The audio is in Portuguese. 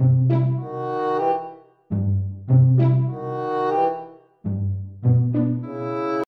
Música